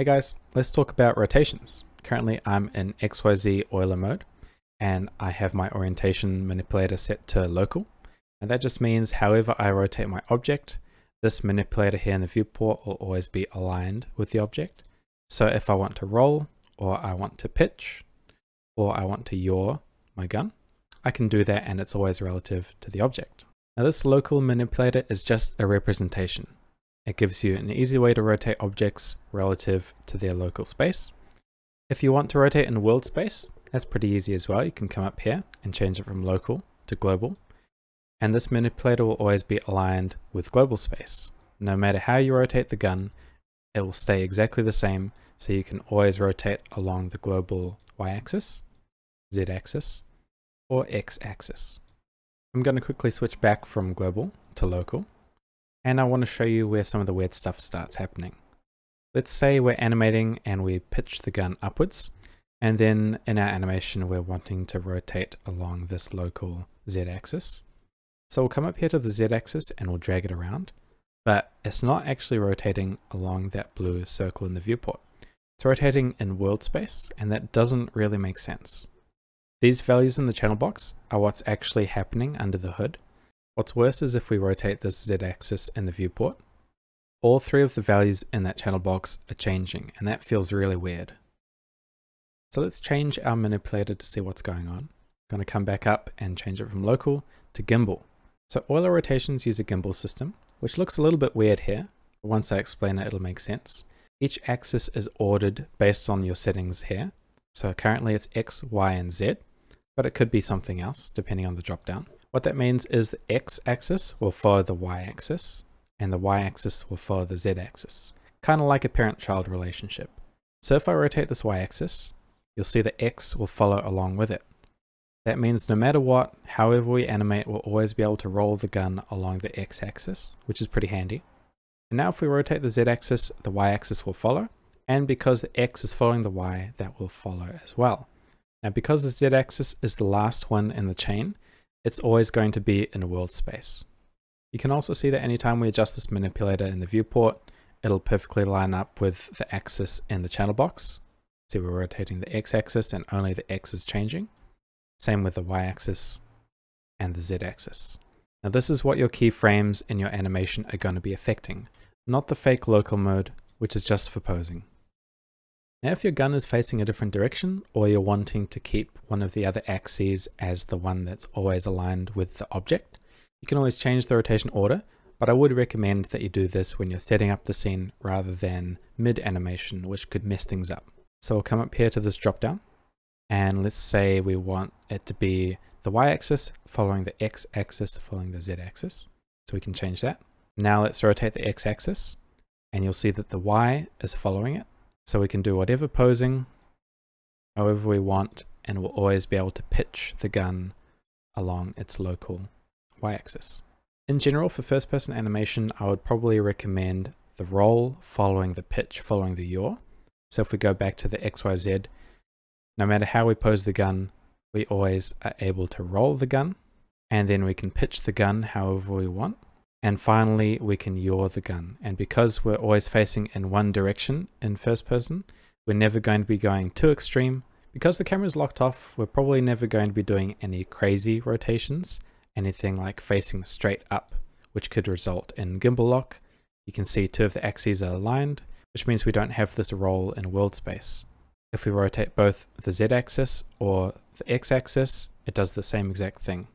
Hey guys, let's talk about rotations. Currently I'm in XYZ Euler mode and I have my orientation manipulator set to local. And that just means however I rotate my object, this manipulator here in the viewport will always be aligned with the object. So if I want to roll, or I want to pitch, or I want to yaw my gun, I can do that and it's always relative to the object. Now this local manipulator is just a representation. It gives you an easy way to rotate objects relative to their local space. If you want to rotate in world space, that's pretty easy as well. You can come up here and change it from local to global. And this manipulator will always be aligned with global space. No matter how you rotate the gun, it will stay exactly the same, so you can always rotate along the global y-axis, z-axis, or x-axis. I'm going to quickly switch back from global to local and I want to show you where some of the weird stuff starts happening. Let's say we're animating and we pitch the gun upwards, and then in our animation we're wanting to rotate along this local z-axis. So we'll come up here to the z-axis and we'll drag it around, but it's not actually rotating along that blue circle in the viewport. It's rotating in world space, and that doesn't really make sense. These values in the channel box are what's actually happening under the hood, What's worse is if we rotate this z-axis in the viewport. All three of the values in that channel box are changing, and that feels really weird. So let's change our manipulator to see what's going on. I'm going to come back up and change it from local to gimbal. So Euler rotations use a gimbal system, which looks a little bit weird here. But once I explain it, it'll make sense. Each axis is ordered based on your settings here. So currently it's X, Y, and Z, but it could be something else depending on the dropdown. What that means is the x-axis will follow the y-axis, and the y-axis will follow the z-axis, kind of like a parent-child relationship. So if I rotate this y-axis, you'll see the x will follow along with it. That means no matter what, however we animate, we'll always be able to roll the gun along the x-axis, which is pretty handy. And now if we rotate the z-axis, the y-axis will follow, and because the x is following the y, that will follow as well. Now because the z-axis is the last one in the chain, it's always going to be in a world space. You can also see that anytime we adjust this manipulator in the viewport, it'll perfectly line up with the axis in the channel box. See we're rotating the x-axis and only the x is changing. Same with the y-axis and the z-axis. Now this is what your keyframes in your animation are going to be affecting, not the fake local mode, which is just for posing. Now if your gun is facing a different direction or you're wanting to keep one of the other axes as the one that's always aligned with the object, you can always change the rotation order, but I would recommend that you do this when you're setting up the scene rather than mid animation, which could mess things up. So we'll come up here to this drop down and let's say we want it to be the y-axis following the x-axis following the z-axis. So we can change that. Now let's rotate the x-axis and you'll see that the y is following it so we can do whatever posing, however we want, and we'll always be able to pitch the gun along its local y-axis. In general, for first-person animation, I would probably recommend the roll following the pitch following the yaw. So if we go back to the XYZ, no matter how we pose the gun, we always are able to roll the gun, and then we can pitch the gun however we want. And finally, we can yaw the gun. And because we're always facing in one direction in first person, we're never going to be going too extreme. Because the camera is locked off, we're probably never going to be doing any crazy rotations, anything like facing straight up, which could result in gimbal lock. You can see two of the axes are aligned, which means we don't have this roll in world space. If we rotate both the z-axis or the x-axis, it does the same exact thing.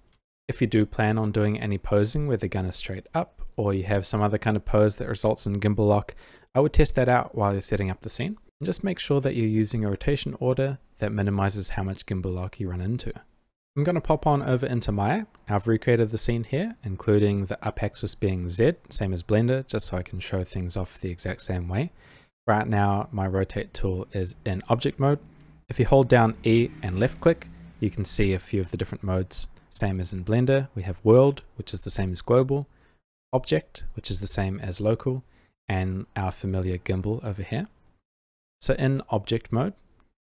If you do plan on doing any posing where the gun is straight up, or you have some other kind of pose that results in gimbal lock, I would test that out while you're setting up the scene. And just make sure that you're using a rotation order that minimizes how much gimbal lock you run into. I'm going to pop on over into Maya. I've recreated the scene here, including the up axis being Z, same as Blender, just so I can show things off the exact same way. Right now, my rotate tool is in object mode. If you hold down E and left click, you can see a few of the different modes. Same as in Blender, we have world, which is the same as global, object, which is the same as local, and our familiar gimbal over here. So in object mode,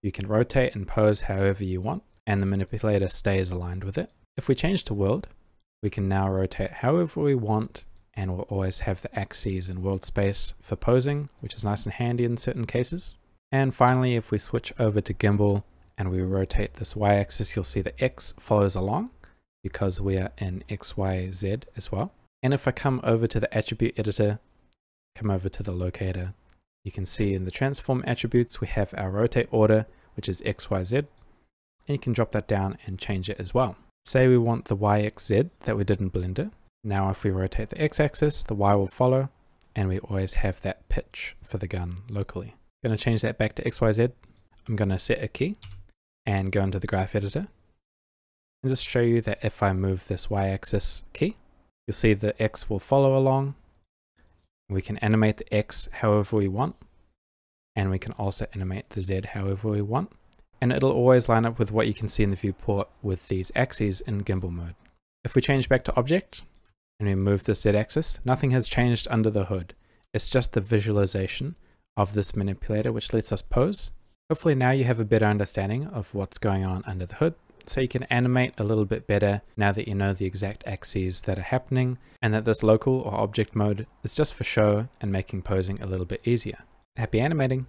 you can rotate and pose however you want, and the manipulator stays aligned with it. If we change to world, we can now rotate however we want and we'll always have the axes and world space for posing, which is nice and handy in certain cases. And finally, if we switch over to gimbal and we rotate this y-axis, you'll see the x follows along because we are in x, y, z as well. And if I come over to the attribute editor, come over to the locator, you can see in the transform attributes, we have our rotate order, which is x, y, z. And you can drop that down and change it as well. Say we want the y, x, z that we did in Blender. Now if we rotate the x-axis, the y will follow, and we always have that pitch for the gun locally. I'm going to change that back to XYZ. I'm going to set a key and go into the graph editor and just show you that if I move this y-axis key, you'll see the x will follow along. We can animate the x however we want, and we can also animate the z however we want. And it'll always line up with what you can see in the viewport with these axes in gimbal mode. If we change back to object, and we move the z-axis, nothing has changed under the hood. It's just the visualization of this manipulator which lets us pose. Hopefully now you have a better understanding of what's going on under the hood so you can animate a little bit better now that you know the exact axes that are happening and that this local or object mode is just for show and making posing a little bit easier. Happy animating!